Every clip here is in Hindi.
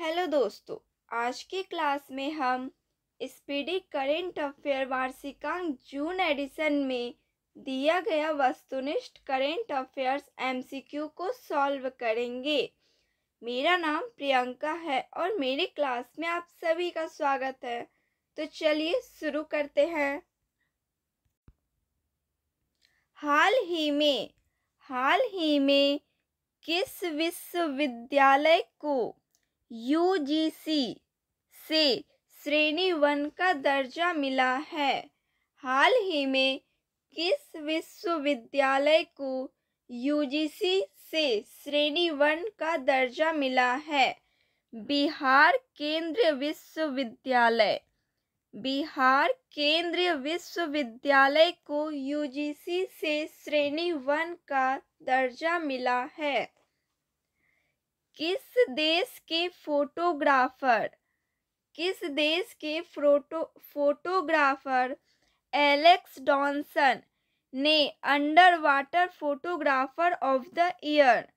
हेलो दोस्तों, आज की क्लास में हम स्पीडी करेंट अफेयर वार्षिकांक जून एडिशन में दिया गया वस्तुनिष्ठ करेंट अफेयर्स एमसीक्यू को सॉल्व करेंगे। मेरा नाम प्रियंका है और मेरी क्लास में आप सभी का स्वागत है। तो चलिए शुरू करते हैं। हाल ही में, हाल ही में किस विश्वविद्यालय को यूजीसी से श्रेणी वन का दर्जा मिला है। हाल ही में किस विश्वविद्यालय को यूजीसी से श्रेणी वन का दर्जा मिला है? बिहार केंद्रीय विश्वविद्यालय। बिहार केंद्रीय विश्वविद्यालय को यूजीसी से श्रेणी वन का दर्जा मिला है। किस देश के फोटोग्राफर, किस देश के फ़ोटो, फोटोग्राफर एलेक्स डॉनसन ने underwater photographer of the year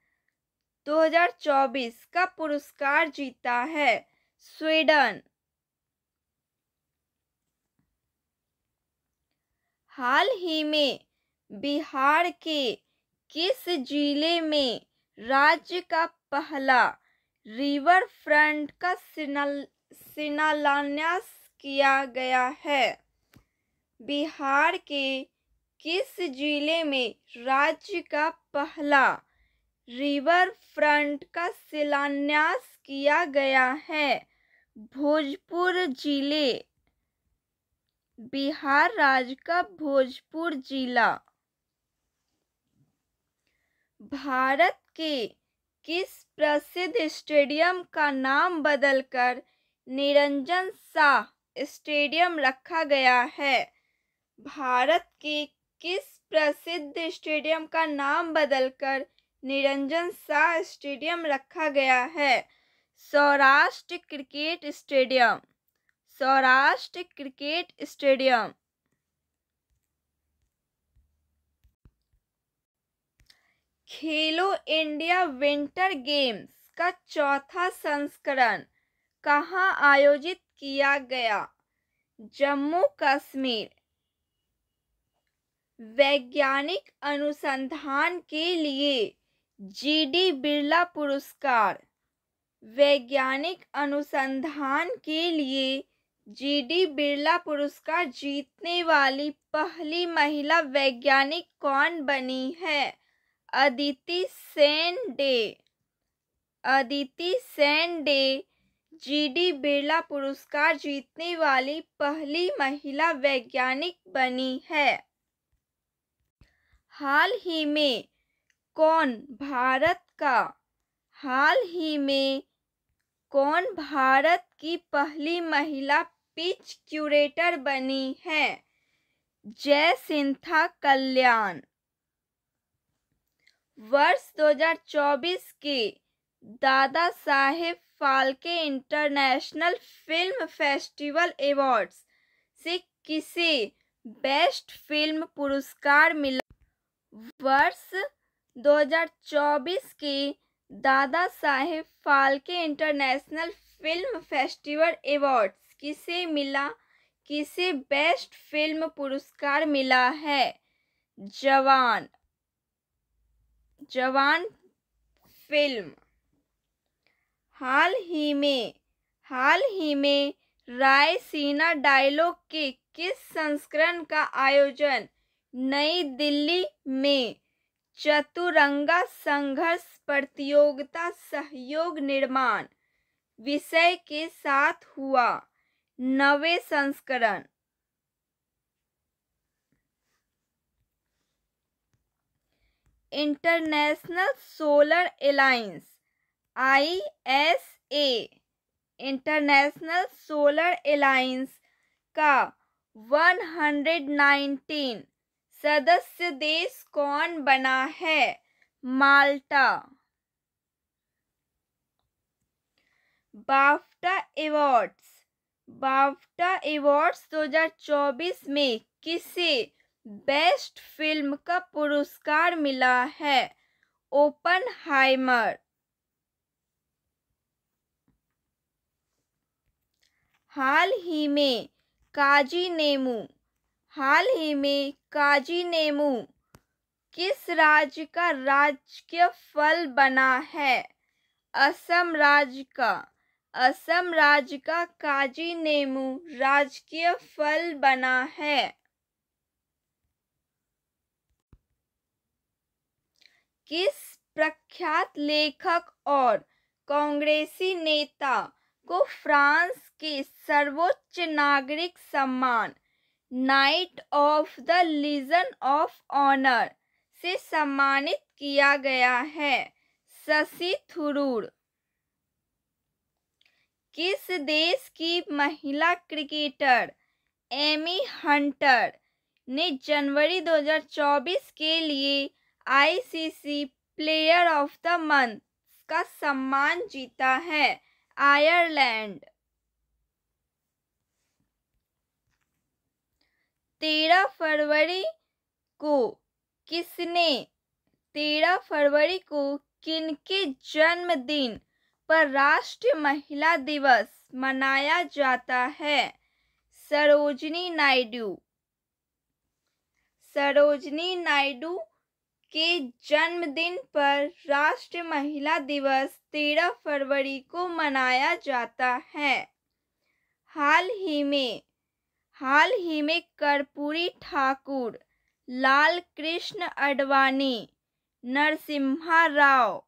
2024 का पुरस्कार जीता है स्वीडन? हाल ही में बिहार के किस ज़िले में राज्य का पहला रिवर फ्रंट का शिलान्यास किया गया है। बिहार के किस ज़िले में राज्य का पहला रिवर फ्रंट का शिलान्यास किया गया है? भोजपुर ज़िले। बिहार राज्य का भोजपुर जिला। भारत के किस प्रसिद्ध स्टेडियम का नाम बदलकर निरंजन शाह स्टेडियम रखा गया है? भारत के किस प्रसिद्ध स्टेडियम का नाम बदलकर निरंजन शाह स्टेडियम रखा गया है? Saurashtra cricket stadium. Saurashtra cricket stadium. Khelo India winter games का चौथा संस्करण कहाँ आयोजित किया गया? जम्मू कश्मीर। वैज्ञानिक अनुसंधान के लिए जीडी बिरला पुरस्कार। वैज्ञानिक अनुसंधान के लिए जीडी बिरला पुरस्कार जीतने वाली पहली महिला वैज्ञानिक कौन बनी है? अदिति सेन डे अदिति सेन डे जी डी बिरला पुरस्कार जीतने वाली पहली महिला वैज्ञानिक बनी है। हाल ही में कौन भारत का? हाल ही में कौन भारत की पहली महिला पिच क्यूरेटर बनी है? जय सिंथा कल्याण। वर्ष 2024 के Dada Saheb Phalke international film festival awards से किसे बेस्ट फ़िल्म पुरस्कार मिला? वर्ष 2024 के Dada Saheb Phalke international film festival awards किसे मिला? किसे बेस्ट फ़िल्म पुरस्कार मिला है? जवान जवान फ़िल्म। हाल ही में, हाल ही में रायसीना डायलॉग के किस संस्करण का आयोजन नई दिल्ली में चतुरंगा संघर्ष प्रतियोगिता सहयोग निर्माण विषय के साथ हुआ नवे संस्करण। International solar alliance A, international solar alliance का 119 सदस्य देश कौन बना है? Malta. BAFTA awards BAFTA awards 2024 में किसे बेस्ट फ़िल्म का पुरस्कार मिला है ओपन हाइमर हाल ही में काजी नेमू हाल ही में काजी नेमू किस राज्य का राजकीय फल बना है? असम राज्य का, असम राज्य का काजी नेमू राजकीय फल बना है। किस प्रख्यात लेखक और कांग्रेसी नेता को फ्रांस के सर्वोच्च नागरिक सम्मान knight of the legion of honour से सम्मानित किया गया है? शशि थरूर। किस देश की महिला क्रिकेटर एमी हंटर ने जनवरी 2024 के लिए ICC player of the month का सम्मान जीता है, आयरलैंड। तेरह फरवरी को किसने, तेरह फरवरी को किनके जन्मदिन पर राष्ट्रीय महिला दिवस मनाया जाता है? सरोजनी नायडू। सरोजनी नायडू के जन्मदिन पर राष्ट्रीय महिला दिवस तेरह फरवरी को मनाया जाता है। हाल ही में, हाल ही में कर्पूरी ठाकुर, लाल कृष्ण अडवाणी, नरसिम्हा राव,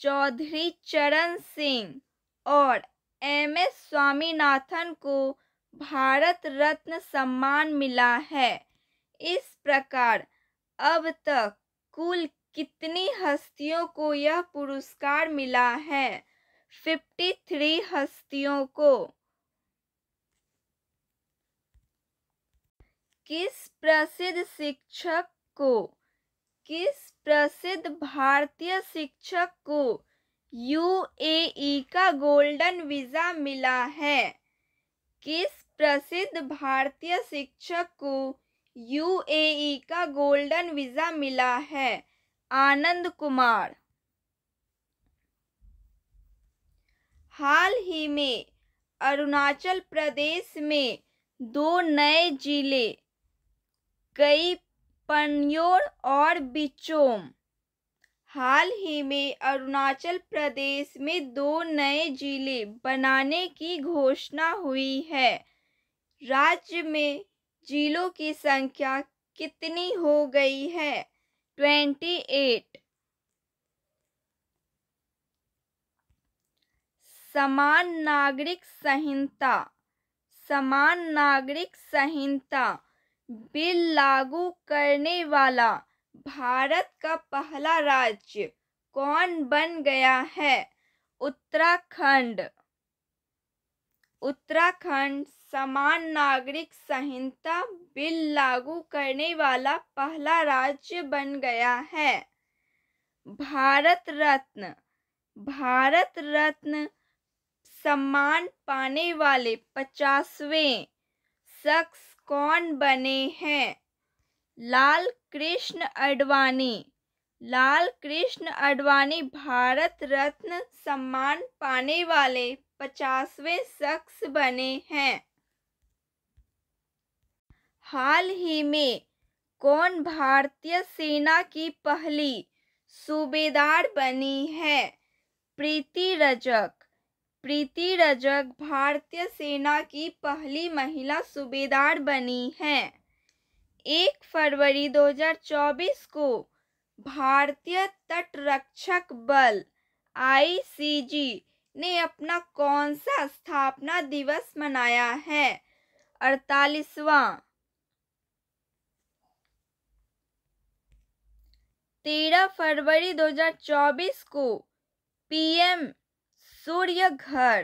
चौधरी चरण सिंह और एम एस स्वामीनाथन को भारत रत्न सम्मान मिला है। इस प्रकार अब तक कुल कितनी हस्तियों को यह पुरस्कार मिला है? फिफ्टी थ्री हस्तियों को। किस प्रसिद्ध शिक्षक को? किस प्रसिद्ध भारतीय शिक्षक को यूएई का गोल्डन वीज़ा मिला है? किस प्रसिद्ध भारतीय शिक्षक को यूएई का गोल्डन वीज़ा मिला है। आनंद कुमार। हाल ही में अरुणाचल प्रदेश में दो नए ज़िले कई पन्योर और बिचोम। हाल ही में अरुणाचल प्रदेश में दो नए ज़िले बनाने की घोषणा हुई है। राज्य में जिलों की संख्या कितनी हो गई है? Twenty eight. समान नागरिक संहिता। समान नागरिक संहिता। बिल लागू करने वाला भारत का पहला राज्य कौन बन गया है? उत्तराखंड। उत्तराखंड समान नागरिक संहिता बिल लागू करने वाला पहला राज्य बन गया है। भारत रत्न। भारत रत्न सम्मान पाने वाले पचासवें शख्स कौन बने हैं? लाल कृष्ण अडवाणी। लाल कृष्ण अडवाणी भारत रत्न सम्मान पाने वाले पचासवें शख्स बने हैं। हाल ही में कौन भारतीय सेना की पहली सूबेदार बनी है? प्रीति रजक। प्रीति रजक भारतीय सेना की पहली महिला सूबेदार बनी है। एक फरवरी 2024 को भारतीय तटरक्षक बल आईसीजी ने अपना कौन सा स्थापना दिवस मनाया है? अड़तालीसवां तेरह फरवरी 2024 को पीएम सूर्य घर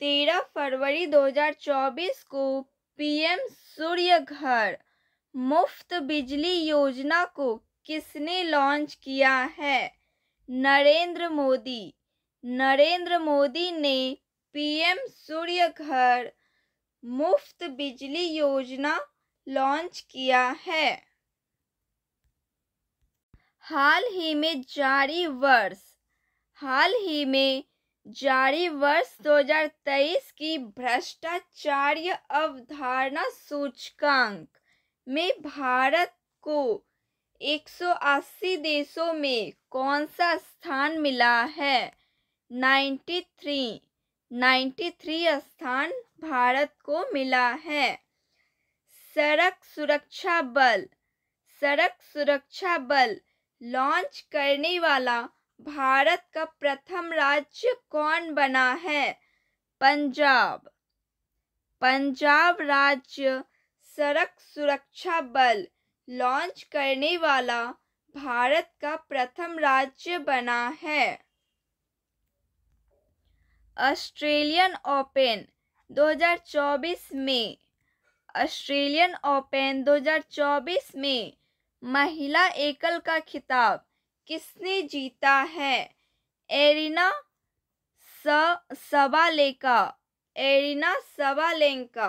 तेरह फरवरी 2024 को पीएम सूर्य घर मुफ़्त बिजली योजना को किसने लॉन्च किया है? नरेंद्र मोदी। नरेंद्र मोदी ने पीएम सूर्य घर मुफ़्त बिजली योजना लॉन्च किया है। हाल ही में जारी वर्ष, हाल ही में जारी वर्ष 2023 की भ्रष्टाचार्य अवधारणा सूचकांक में भारत को 180 देशों में कौन सा स्थान मिला है? 93 93 स्थान भारत को मिला है। सड़क सुरक्षा बल, सड़क सुरक्षा बल लॉन्च करने वाला भारत का प्रथम राज्य कौन बना है? पंजाब। पंजाब राज्य सड़क सुरक्षा बल लॉन्च करने वाला भारत का प्रथम राज्य बना है। ऑस्ट्रेलियन ओपन 2024 में। ऑस्ट्रेलियन ओपन 2024 में महिला एकल का खिताब किसने जीता है? एरिना सवालेका एरिना सवालेंका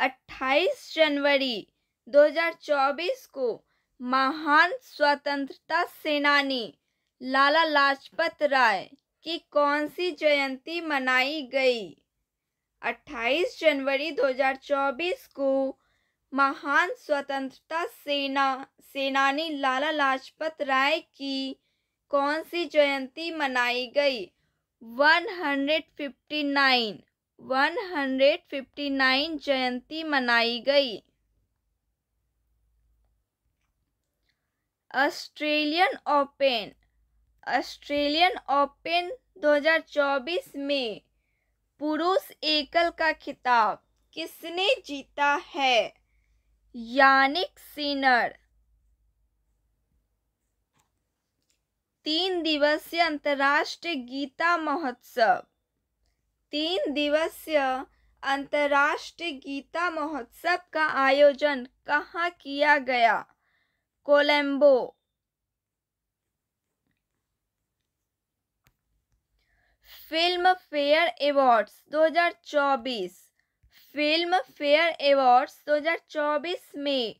28 जनवरी 2024 को महान स्वतंत्रता सेनानी लाला लाजपत राय की कौन सी जयंती मनाई गई? 28 जनवरी 2024 को महान स्वतंत्रता सेना, सेनानी लाला लाजपत राय की कौन सी जयंती मनाई गई? 159 159 जयंती मनाई गई। ऑस्ट्रेलियन ओपन ऑस्ट्रेलियन ओपन 2024 में पुरुष एकल का खिताब किसने जीता है? Jannik Sinner. तीन दिवसीय अंतर्राष्ट्रीय गीता महोत्सव। तीन दिवसीय अंतर्राष्ट्रीय गीता महोत्सव का आयोजन कहाँ किया गया? Colombo. Filmfare awards 2024 Filmfare awards 2024 में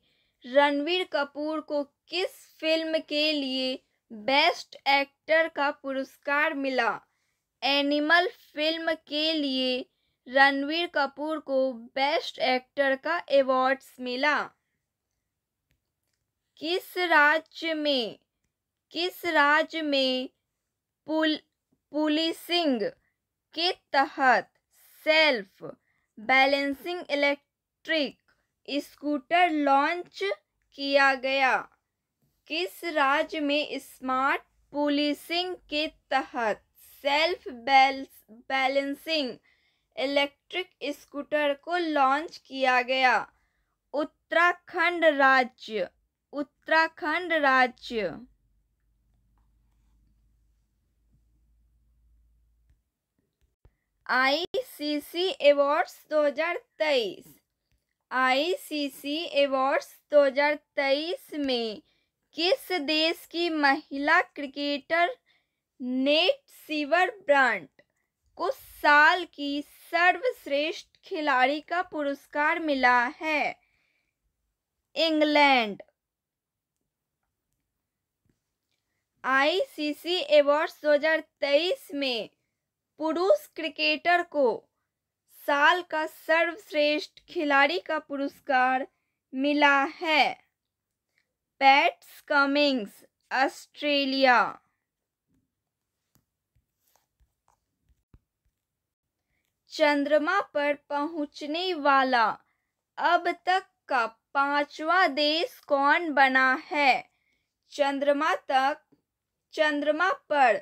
रणवीर कपूर को किस फ़िल्म के लिए बेस्ट एक्टर का पुरस्कार मिला? एनिमल फ़िल्म के लिए रणवीर कपूर को बेस्ट एक्टर का अवार्ड्स मिला। किस राज्य में, किस राज्य में पुल, पुलिसिंग के तहत self balancing electric scooter launch किया गया। किस राज्य में स्मार्ट पुलिसिंग के तहत सेल्फ बैलेंसिंग इलेक्ट्रिक स्कूटर को लॉन्च किया गया? उत्तराखंड राज्य उत्तराखंड राज्य। आईसीसी अवार्ड्स 2023 आईसीसी अवार्ड्स 2023 में किस देश की महिला क्रिकेटर नेट सीवर ब्रांड को साल की सर्वश्रेष्ठ खिलाड़ी का पुरस्कार मिला है? इंग्लैंड। आईसीसी अवार्ड्स 2023 में पुरुष क्रिकेटर को साल का सर्वश्रेष्ठ खिलाड़ी का पुरस्कार मिला है। पैट्स कमिंग्स ऑस्ट्रेलिया चंद्रमा पर पहुँचने वाला अब तक का पांचवा देश कौन बना है? चंद्रमा तक, चंद्रमा पर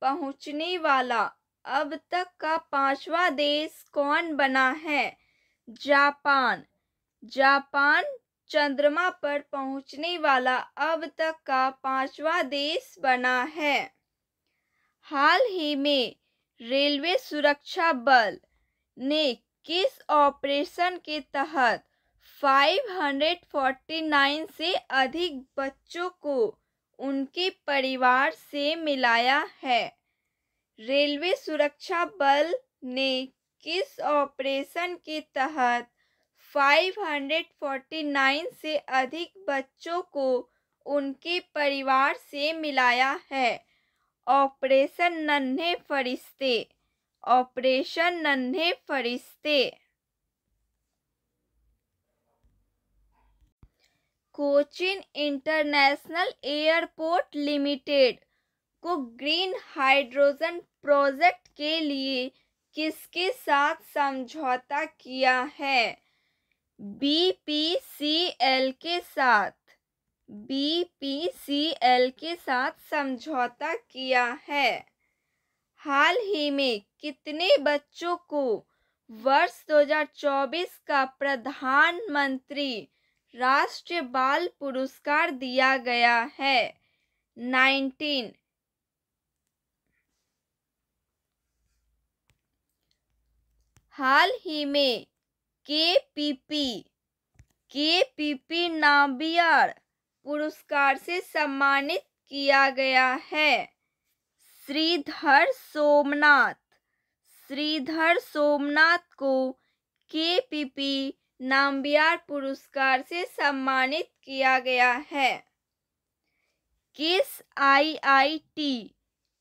पहुँचने वाला अब तक का पांचवा देश कौन बना है? जापान। जापान चंद्रमा पर पहुँचने वाला अब तक का पांचवा देश बना है। हाल ही में रेलवे सुरक्षा बल ने किस ऑपरेशन के तहत 549 से अधिक बच्चों को उनके परिवार से मिलाया है? रेलवे सुरक्षा बल ने किस ऑपरेशन के तहत 549 से अधिक बच्चों को उनके परिवार से मिलाया है? ऑपरेशन नन्हे फरिश्ते, ऑपरेशन नन्हे फरिश्ते। कोचिन इंटरनेशनल एयरपोर्ट लिमिटेड को ग्रीन हाइड्रोजन प्रोजेक्ट के लिए किसके साथ समझौता किया है? बीपीसीएल के साथ। बीपीसीएल के साथ समझौता किया है। हाल ही में कितने बच्चों को वर्ष 2024 का प्रधानमंत्री राष्ट्रीय बाल पुरस्कार दिया गया है? नाइनटीन हाल ही में K P P K P P Nambiar पुरस्कार से सम्मानित किया गया है। श्रीधर सोमनाथ श्रीधर सोमनाथ को के पी पी नाम्बियार पुरस्कार से सम्मानित किया गया है। किस आईआईटी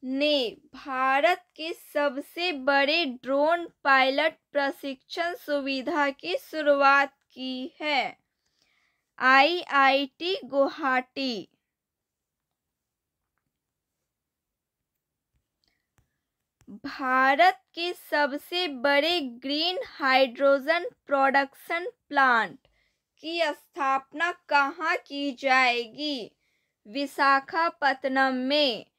ने भारत के सबसे बड़े ड्रोन पायलट प्रशिक्षण सुविधा की शुरुआत की है। आईआईटी गुवाहाटी। भारत के सबसे बड़े ग्रीन हाइड्रोजन प्रोडक्शन प्लांट की स्थापना कहाँ की जाएगी? विशाखापत्तनम में।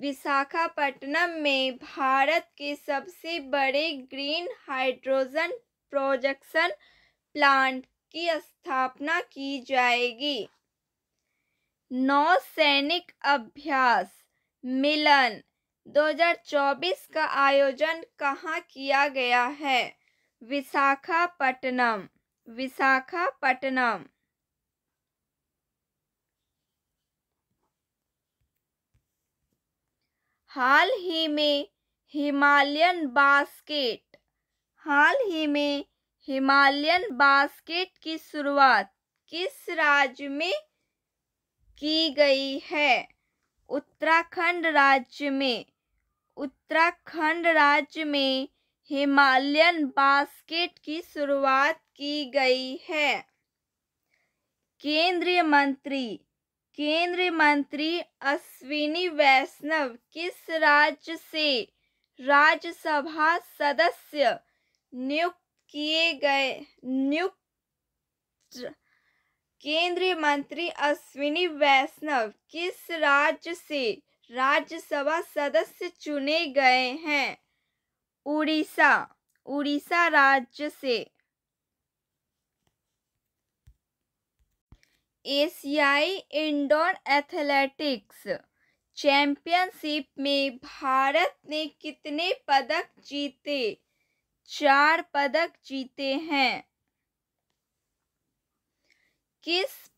विशाखापट्टनम में भारत के सबसे बड़े ग्रीन हाइड्रोजन प्रोजेक्शन प्लांट की स्थापना की जाएगी। नौसैनिक अभ्यास, मिलन 2024 का आयोजन कहाँ किया गया है? विशाखापट्टनम विशाखापट्टनम। हाल ही में हिमालयन बास्केट, हाल ही में हिमालयन बास्केट की शुरुआत किस राज्य में की गई है? उत्तराखंड राज्य में, उत्तराखंड राज्य में हिमालयन बास्केट की शुरुआत की गई है। केंद्रीय मंत्री केंद्रीय मंत्री अश्विनी वैष्णव किस राज्य से राज्यसभा सदस्य नियुक्त किए गए? नियुक्त केंद्रीय मंत्री अश्विनी वैष्णव किस राज्य से राज्यसभा सदस्य चुने गए हैं? उड़ीसा उड़ीसा राज्य से एशियाई इंडोर एथलेटिक्स चैंपियनशिप में भारत ने कितने पदक जीते? चार पदक जीते हैं। किस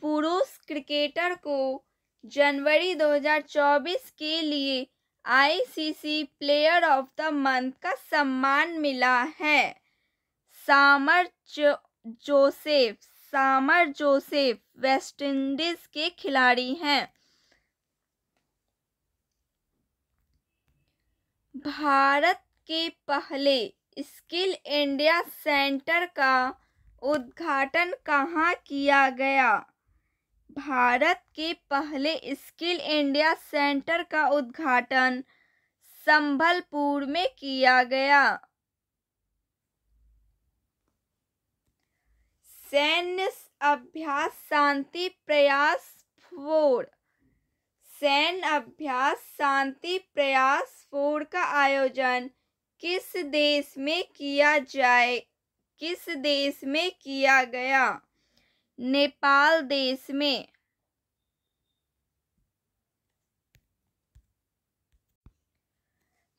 पुरुष क्रिकेटर को जनवरी 2024 के लिए ICC player of the month का सम्मान मिला है? सामर जो, जोसेफ सामर जोसेफ वेस्टइंडीज के खिलाड़ी हैं। भारत के पहले स्किल इंडिया सेंटर का उद्घाटन कहाँ किया गया? भारत के पहले स्किल इंडिया सेंटर का उद्घाटन संभलपुर में किया गया। सैन्य अभ्यास शांति प्रयास फोर सैन्य अभ्यास शांति प्रयास फोर का आयोजन किस देश में किया जाए, किस देश में किया गया? नेपाल देश में।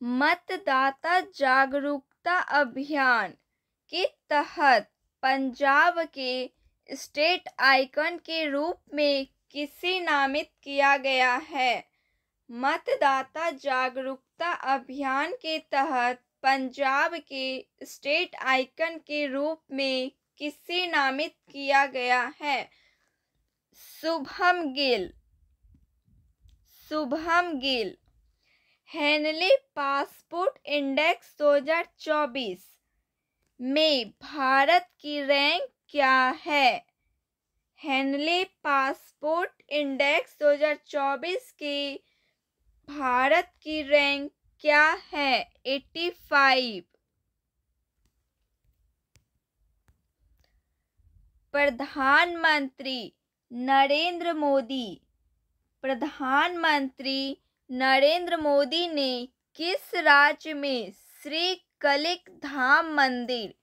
मतदाता जागरूकता अभियान के तहत पंजाब के स्टेट आइकन के रूप में किसे नामित किया गया है? मतदाता जागरूकता अभियान के तहत पंजाब के स्टेट आइकन के रूप में किसे नामित किया गया है? Shubman Gill. Shubman Gill. Henley passport index 2024 में भारत की रैंक क्या है? हेनले पासपोर्ट इंडेक्स 2024 के भारत की रैंक क्या है? Eighty five. प्रधानमंत्री नरेंद्र मोदी। प्रधानमंत्री नरेंद्र मोदी ने किस राज्य में श्री कलिक धाम मंदिर।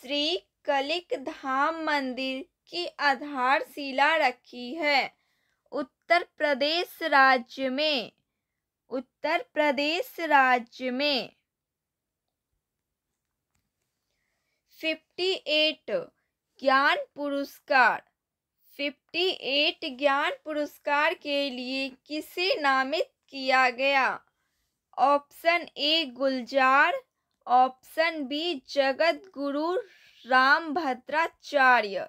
श्री कलिक धाम मंदिर की आधारशिला रखी है। उत्तर प्रदेश राज्य में, उत्तर प्रदेश राज्य में। फिफ्टी एट ज्ञान पुरस्कार। फिफ्टी एट ज्ञान पुरस्कार के लिए किसे नामित किया गया? Option A, Gulzar option B Jagat Guru Ram Bhadracharya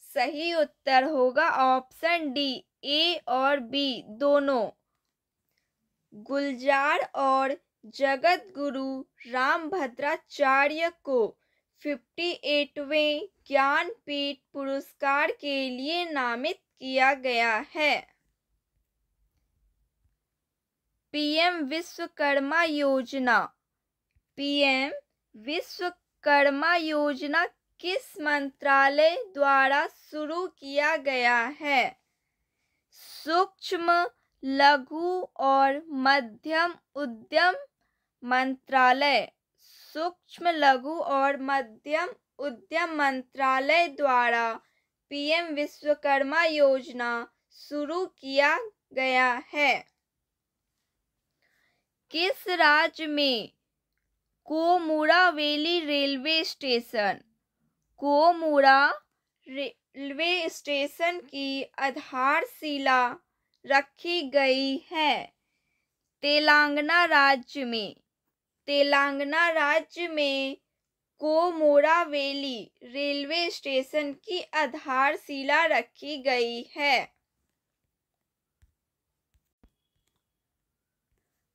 सही उत्तर होगा ऑप्शन डी, ए और बी, दोनों। गुलजार और जगत गुरु राम भद्राचार्य को फिफ्टी एटवें ज्ञानपीठ पुरस्कार के लिए नामित किया गया है। पीएम विश्वकर्मा योजना। पीएम विश्वकर्मा योजना किस मंत्रालय द्वारा शुरू किया गया है? सूक्ष्म, लघु और मध्यम उद्यम मंत्रालय। सूक्ष्म, लघु और मध्यम उद्यम मंत्रालय द्वारा पीएम विश्वकर्मा योजना शुरू किया गया है। किस राज्य में Komuravelli railway station. Komura railway station की आधारशिला रखी गई है। तेलंगाना राज्य में, तेलंगाना राज्य में कोमोरावेली रेलवे स्टेशन की आधारशिला रखी गई है।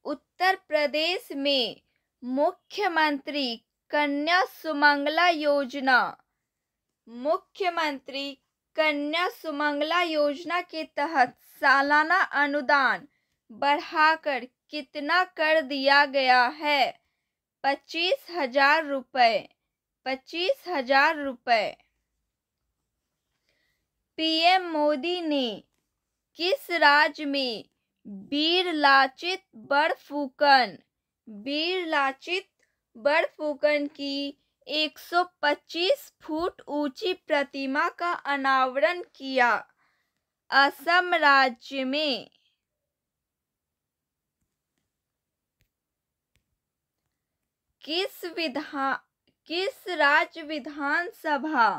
उत्तर प्रदेश में मुख्यमंत्री कन्या सुमंगला योजना। मुख्यमंत्री कन्या सुमंगला योजना के तहत सालाना अनुदान बढ़ाकर कितना कर दिया गया है? पच्चीस हज़ार रुपये, पच्चीस हज़ार रुपये। पीएम मोदी ने किस राज्य में वीर लाचित बड़फूकन वीर लाचित बड़फूकन की 125 फुट ऊँची प्रतिमा का अनावरण किया। असम राज्य में किस विधान किस राज्य विधानसभा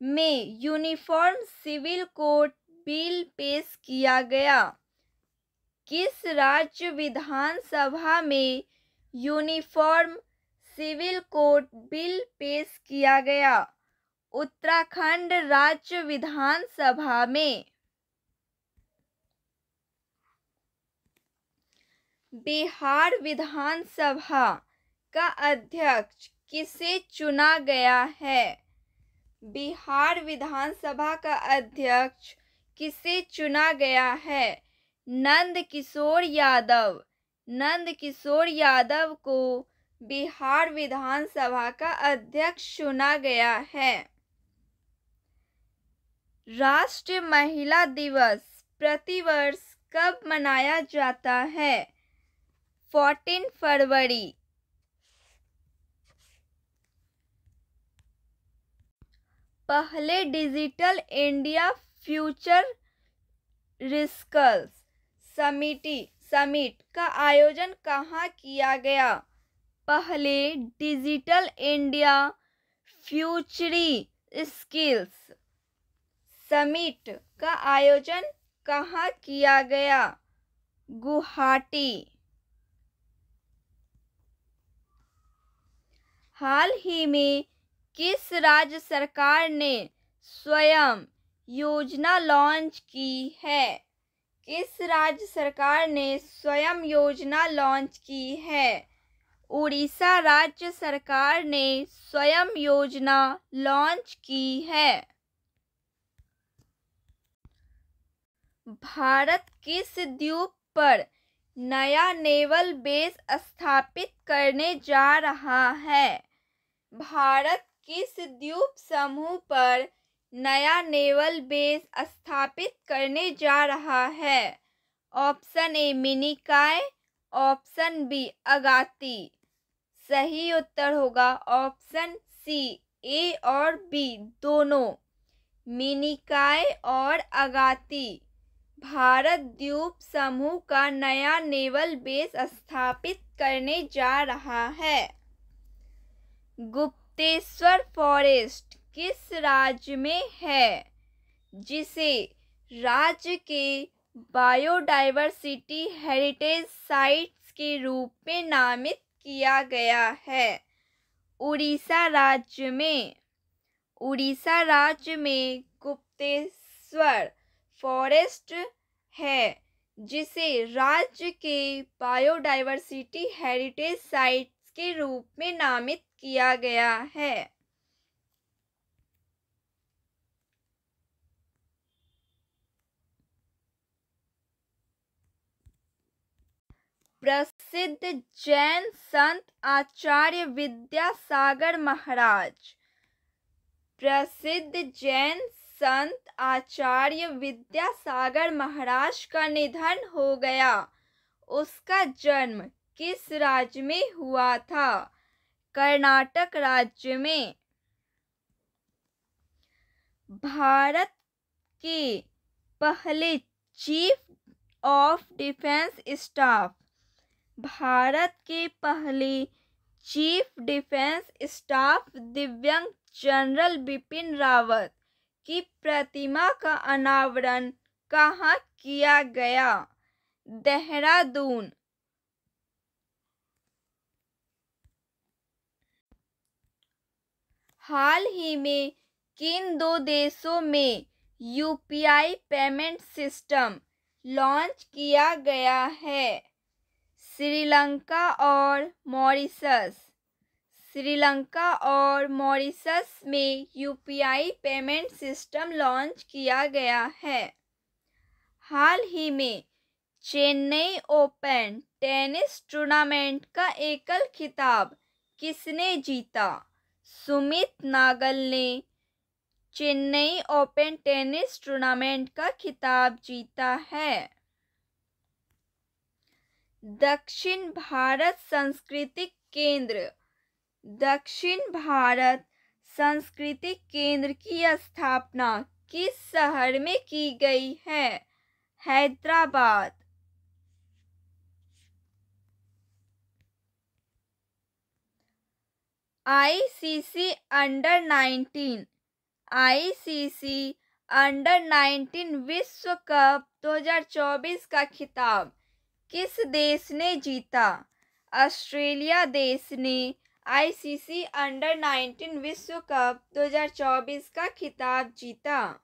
में यूनिफॉर्म सिविल कोड बिल पेश किया गया? किस राज्य विधानसभा में यूनिफॉर्म सिविल कोड बिल पेश किया गया? उत्तराखंड राज्य विधानसभा में बिहार विधानसभा का अध्यक्ष किसे चुना गया है? बिहार विधानसभा का अध्यक्ष किसे चुना गया है? नंद किशोर यादव। नंद किशोर यादव को बिहार विधानसभा का अध्यक्ष चुना गया है। राष्ट्रीय महिला दिवस प्रतिवर्ष कब मनाया जाता है? फोर्टीन फरवरी। पहले डिजिटल इंडिया फ्यूचर रिस्कल्स। समिति, समिट का आयोजन कहाँ किया गया? पहले digital India future skills summit का आयोजन कहाँ किया गया? गुवाहाटी। हाल ही में किस राज्य सरकार ने स्वयं योजना लॉन्च की है? किस राज्य सरकार ने स्वयं योजना लॉन्च की है? उड़ीसा राज्य सरकार ने स्वयं योजना लॉन्च की है। भारत किस द्वीप पर नया नेवल बेस स्थापित करने जा रहा है? भारत किस द्वीप समूह पर नया नेवल बेस स्थापित करने जा रहा है। Option A Minicoy option B, Agatti. सही उत्तर होगा ऑप्शन सी, ए और बी, दोनों। मिनिकाय और अगाती। भारत द्वीप समूह का नया नेवल बेस स्थापित करने जा रहा है। गुप्तेश्वर फॉरेस्ट। किस राज्य में है? जिसे राज्य के बायोडाइवर्सिटी हेरिटेज साइट्स के रूप में नामित किया गया है। उड़ीसा राज्य में। उड़ीसा राज्य में गुप्तेश्वर फॉरेस्ट है, जिसे राज्य के बायोडाइवर्सिटी हेरिटेज साइट्स के रूप में नामित किया गया है। प्रसिद्ध जैन संत आचार्य विद्यासागर महाराज। प्रसिद्ध जैन संत आचार्य विद्यासागर महाराज का निधन हो गया। उसका जन्म किस राज्य में हुआ था? कर्नाटक राज्य में। भारत के पहले chief of defence staff Bharat के पहले चीफ डिफेंस स्टाफ दिव्यांग जनरल बिपिन रावत की प्रतिमा का अनावरण कहाँ किया गया? देहरादून। हाल ही में किन दो देशों में यूपीआई पेमेंट सिस्टम लॉन्च किया गया है? श्रीलंका और मॉरिशस। श्रीलंका और मॉरिशस में यूपीआई पेमेंट सिस्टम लॉन्च किया गया है। हाल ही में चेन्नई ओपन टेनिस टूर्नामेंट का एकल खिताब किसने जीता? सुमित नागल ने चेन्नई ओपन टेनिस टूर्नामेंट का खिताब जीता है। दक्षिण भारत सांस्कृतिक केंद्र। दक्षिण भारत सांस्कृतिक केंद्र की स्थापना किस शहर में की गई है? Hyderabad. ICC under nineteen. ICC under nineteen विश्व कप 2024 का खिताब। किस देश ने जीता? ऑस्ट्रेलिया देश ने आईसीसी अंडर नाइनटीन विश्व कप 2024 का खिताब जीता।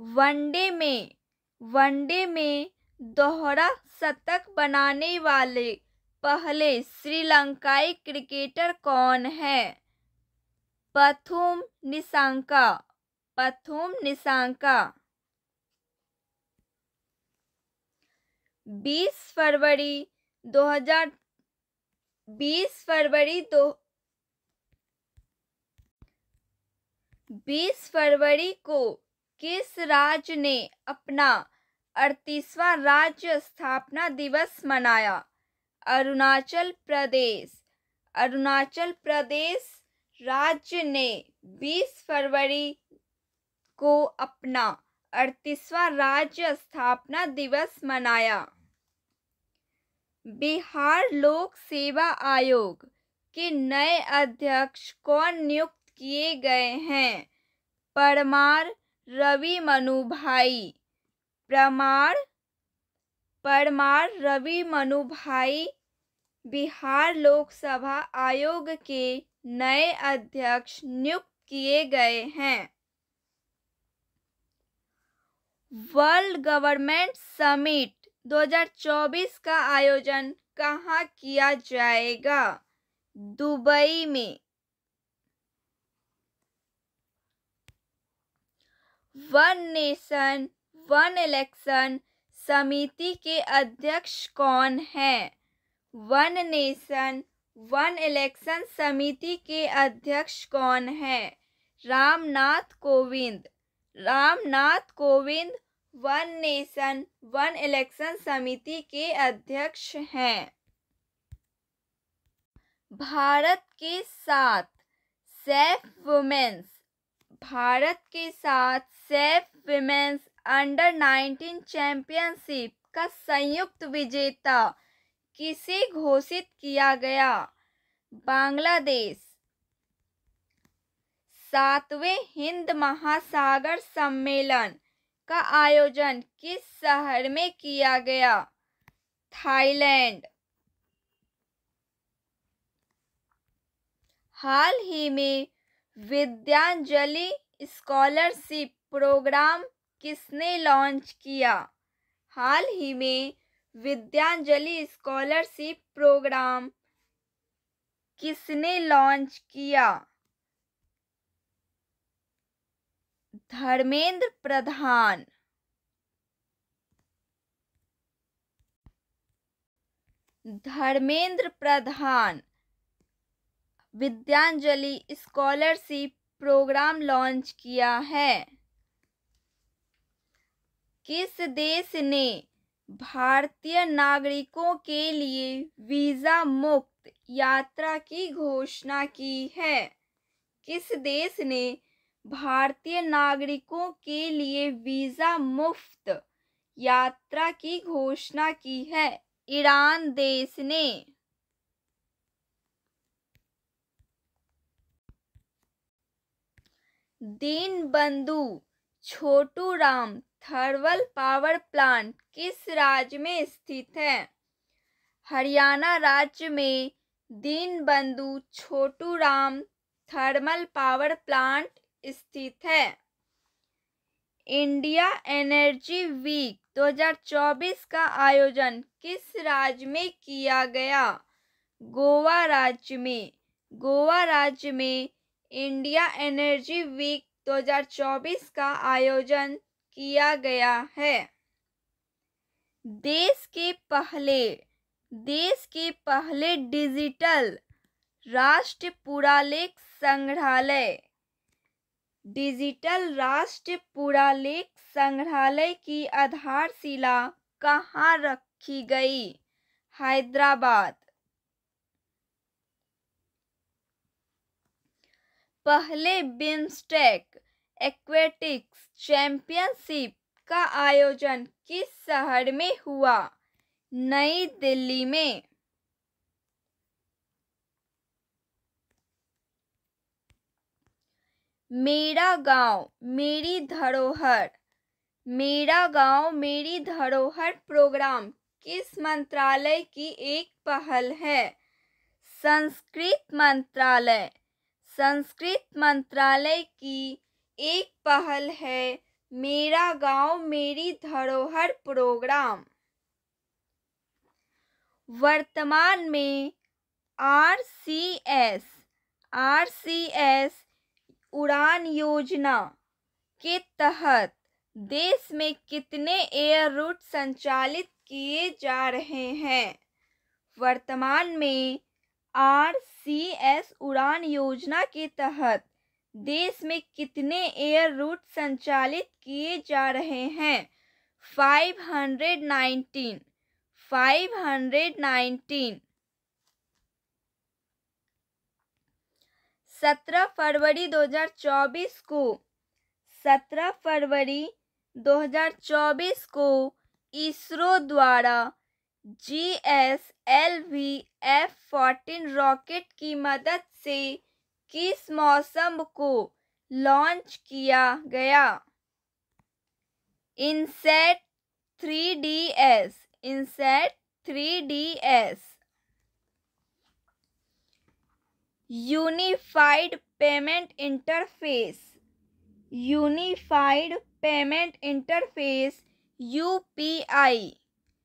वनडे में वनडे में दोहरा शतक बनाने वाले पहले श्रीलंकाई क्रिकेटर कौन है? पथुम निशांका पथुम निशांका। बीस फरवरी दो हज़ार बीस फरवरी दो बीस फरवरी को किस राज्य ने अपना अड़तीसवां राज्य स्थापना दिवस मनाया? अरुणाचल प्रदेश। अरुणाचल प्रदेश राज्य ने 20 फरवरी को अपना अड़तीसवां राज्य स्थापना दिवस मनाया। बिहार लोक सेवा आयोग के नए अध्यक्ष कौन नियुक्त किए गए हैं? परमार रवि मनु भाई प्रमार, परमार रवि मनु भाई बिहार लोकसभा आयोग के नए अध्यक्ष नियुक्त किए गए हैं। वर्ल्ड गवर्नमेंट समिट 2024 का आयोजन कहाँ किया जाएगा? दुबई में। वन नेशन, वन इलेक्शन समिति के अध्यक्ष कौन हैं? वन नेशन, वन इलेक्शन समिति के अध्यक्ष कौन हैं? Ramnath Kovind. Ramnath Kovind one nation, one election समिति के अध्यक्ष हैं। भारत के साथ सेफ़ वुमेन्स, भारत के साथ सेफ़ विमेंस अंडर 19 चैंपियनशिप का संयुक्त विजेता किसे घोषित किया गया? बांग्लादेश सातवें हिंद महासागर सम्मेलन का आयोजन किस शहर में किया गया? थाईलैंड। हाल ही में विद्यांजलि स्कॉलरशिप प्रोग्राम किसने लॉन्च किया? हाल ही में विद्यांजलि स्कॉलरशिप प्रोग्राम किसने लॉन्च किया? Dharmendra Pradhan. Dharmendra Pradhan. Vidyanjali scholarship programme launch किया है। किस देश ने भारतीय नागरिकों के लिए वीज़ा मुक्त यात्रा की घोषणा की है? किस देश ने भारतीय नागरिकों के लिए वीज़ा मुफ़्त यात्रा की घोषणा की है, ईरान देश ने। Deen Bandhu Chhotu Ram thermal power plant किस राज्य में स्थित है? हरियाणा राज्य में Deen Bandhu Chhotu Ram thermal power plant स्थित है। इंडिया एनर्जी वीक 2024 का आयोजन किस राज्य में किया गया? गोवा राज्य में। गोवा राज्य में इंडिया एनर्जी वीक 2024 का आयोजन किया गया है। देश के पहले, देश के पहले डिजिटल राष्ट्र पुरालेख संग्रहालय डिजिटल राष्ट्र पुरालेख संग्रहालय की आधारशिला कहाँ रखी गई? हैदराबाद। पहले बिम्स्टेक एक्वेटिक्स चैंपियनशिप का आयोजन किस शहर में हुआ? नई दिल्ली में। मेरा गाँव, मेरी धरोहर। मेरा गाँव, मेरी धरोहर प्रोग्राम किस मंत्रालय की एक पहल है? संस्कृत मंत्रालय। संस्कृत मंत्रालय की एक पहल है मेरा गाँव, मेरी धरोहर प्रोग्राम वर्तमान में R C S R C S Udan योजना के तहत देश में कितने एयर रूट संचालित किए जा रहे हैं? वर्तमान में आर सी एस उड़ान योजना के तहत देश में कितने एयर रूट संचालित किए जा रहे हैं? 519 519 सत्रह फरवरी 2024 को, सत्रह फरवरी 2024 को इसरो द्वारा G S L V F fourteen rocket की मदद से किस मौसम को लॉन्च किया गया? INSAT three D S, INSAT three D S. Unified payment interface, unified payment interface, UPI,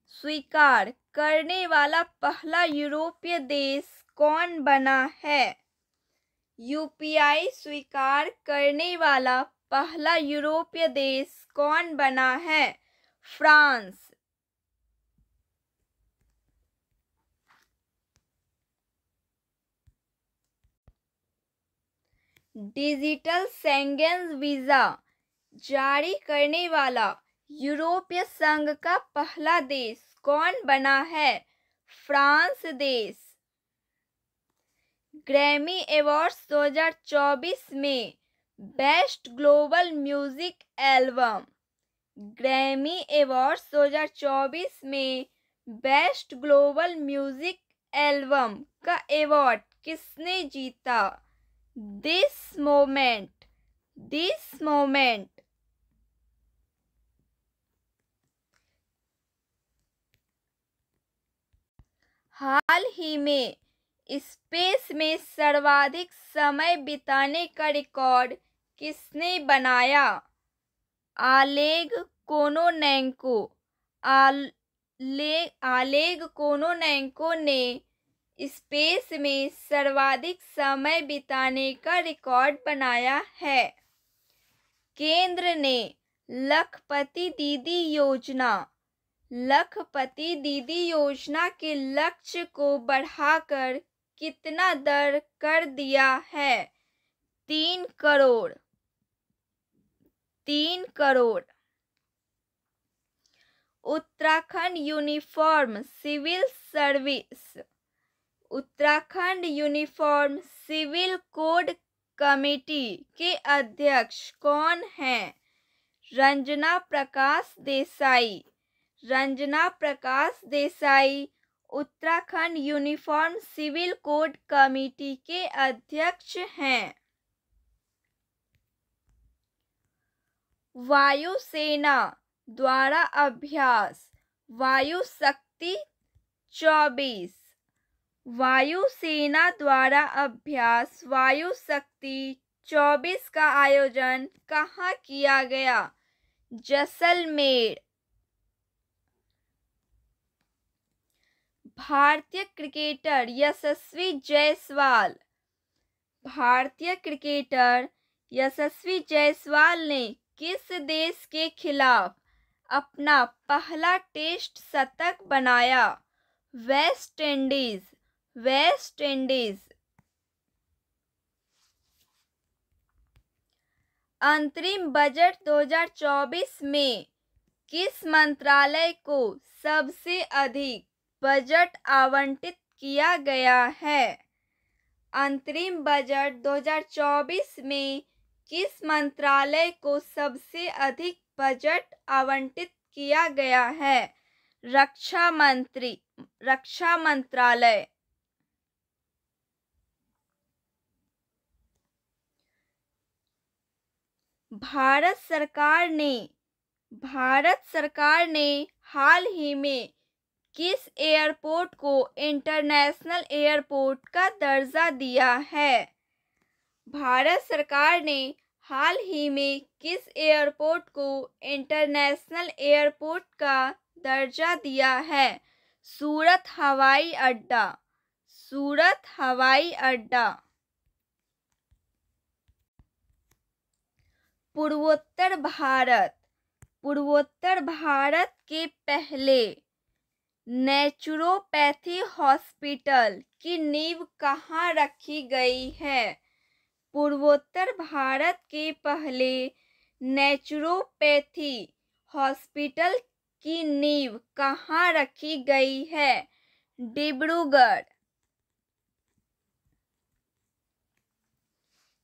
स्वीकार करने वाला पहला यूरोपीय देश कौन बना है? यूपीआई स्वीकार करने वाला पहला यूरोपीय देश कौन बना है? फ्रांस डिजिटल सेंगेन वीज़ा जारी करने वाला यूरोपीय संघ का पहला देश कौन बना है? फ्रांस देश। ग्रैमी अवार्ड्स 2024 में best global music album Grammy awards 2024 में बेस्ट ग्लोबल म्यूज़िक एल्बम का अवार्ड किसने जीता? दिस मोमेंट दिस मोमेंट हाल ही में स्पेस में सर्वाधिक समय बिताने का रिकॉर्ड किसने बनाया? Oleg Kononenko. आले आलेग कोनोनेंको ने स्पेस में सर्वाधिक समय बिताने का रिकॉर्ड बनाया है। केंद्र ने लखपति दीदी योजना, लखपति दीदी योजना के लक्ष्य को बढ़ाकर कितना दर कर दिया है? तीन करोड़ तीन crore. Uttarakhand uniform civil service Uttarakhand uniform civil code committee के अध्यक्ष कौन हैं? Ranjana Prakash Desai. Ranjana Prakash Desai, Uttarakhand uniform civil code committee के अध्यक्ष हैं। वायुसेना द्वारा अभ्यास वायु शक्ति चौबीस। वायुसेना द्वारा अभ्यास वायु शक्ति चौबीस का आयोजन कहाँ किया गया? जैसलमेर। भारतीय क्रिकेटर यशस्वी जायसवाल। भारतीय क्रिकेटर यशस्वी जायसवाल ने किस देश के खिलाफ अपना पहला टेस्ट शतक बनाया? West Indies. वेस्ट इंडीज अंतरिम बजट 2024 में किस मंत्रालय को सबसे अधिक बजट आवंटित किया गया है? अंतरिम बजट 2024 में किस मंत्रालय को सबसे अधिक बजट आवंटित किया गया है? रक्षा मंत्री, रक्षा मंत्रालय। भारत सरकार ने, भारत सरकार ने हाल ही में किस एयरपोर्ट को इंटरनेशनल एयरपोर्ट का दर्जा दिया है? भारत सरकार ने हाल ही में किस एयरपोर्ट को इंटरनेशनल एयरपोर्ट का दर्जा दिया है? सूरत हवाई अड्डा, सूरत हवाई अड्डा। पूर्वोत्तर भारत पूर्वोत्तर भारत के पहले नेचुरोपैथी हॉस्पिटल की नींव कहाँ रखी गई है? पूर्वोत्तर भारत के पहले नेचुरोपैथी हॉस्पिटल की नींव कहाँ रखी गई है? Dibrugarh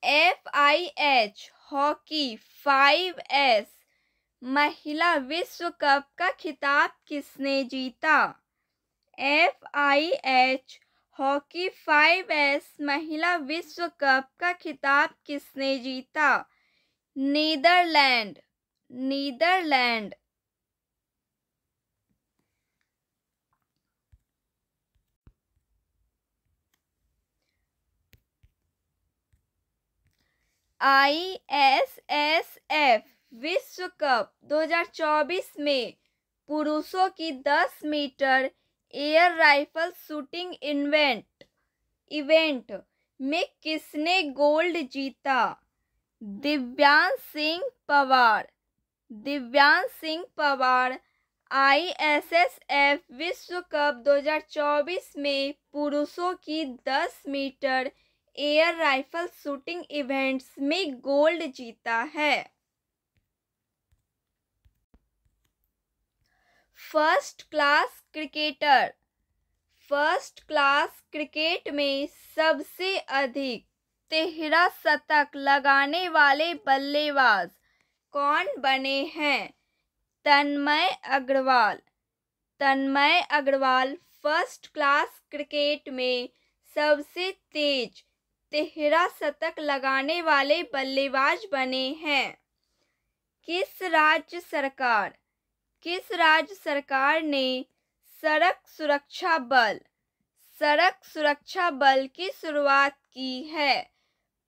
F I H hockey five S महिला विश्व कप का खिताब किसने जीता? F I H hockey five S महिला विश्व कप का खिताब किसने जीता? Netherland Netherland. I S S F विश्व कप 2024 में पुरुषों की 10 metre air rifle shooting event event में किसने गोल्ड जीता? दिव्यांश सिंह पवार। दिव्यांश सिंह पवार आईएसएसएफ विश्व कप 2024 में पुरुषों की 10 metre air rifle shooting events में गोल्ड जीता है। First class cricketer. First class cricket में सबसे अधिक तेरह शतक लगाने वाले बल्लेबाज कौन बने हैं? Tanmay Agarwal. Tanmay Agarwal first class cricket में सबसे तेज तेरह शतक लगाने वाले बल्लेबाज बने हैं। किस राज्य सरकार, किस राज्य सरकार ने सड़क सुरक्षा बल, सड़क सुरक्षा बल की शुरुआत की है?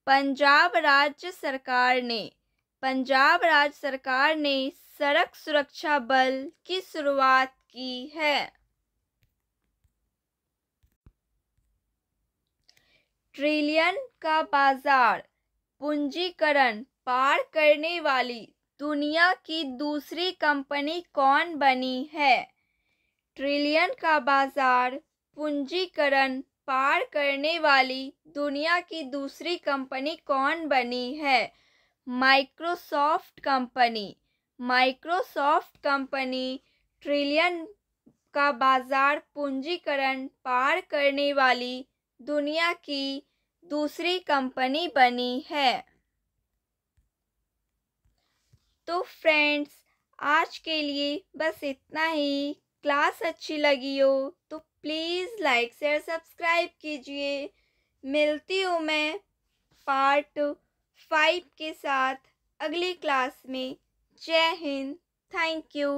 पंजाब राज्य सरकार ने, पंजाब राज्य सरकार ने सड़क सुरक्षा बल की शुरुआत की है। ट्रिलियन का बाज़ार पूंजीकरण पार करने वाली दुनिया की दूसरी कंपनी कौन बनी है? ट्रिलियन का बाज़ार पूंजीकरण पार करने वाली दुनिया की दूसरी कंपनी कौन बनी है? Microsoft company. Microsoft company trillion का बाज़ार पूंजीकरण पार करने वाली दुनिया की दूसरी कंपनी बनी है। तो फ्रेंड्स आज के लिए बस इतना ही। क्लास अच्छी लगी हो तो प्लीज़ लाइक शेयर सब्सक्राइब कीजिए। मिलती हूँ मैं पार्ट फाइव के साथ अगली क्लास में। जय हिंद थैंक यू